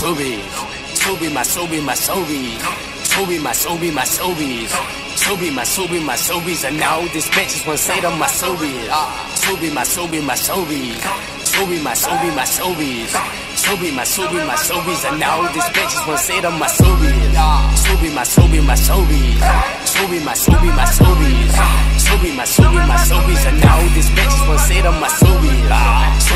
Toby, Toby, my Ksubi, my Ksubi, Toby, my Ksubi, my Ksubi's. Toby, my Ksubi, my Ksubi's. And now this bitch is one side of my Ksubi. Toby, my Ksubi, my Ksubi, Toby, my Ksubi, my Ksubi's. Toby, my Ksubi, my Ksubi's. And now this bitch is one side of my Ksubi. Toby, my Ksubi, my Ksubi's. Toby, my Ksubi, my Ksubi's. Toby, my Ksubi, my Ksubi's. And now this bitch is one side of my Ksubi.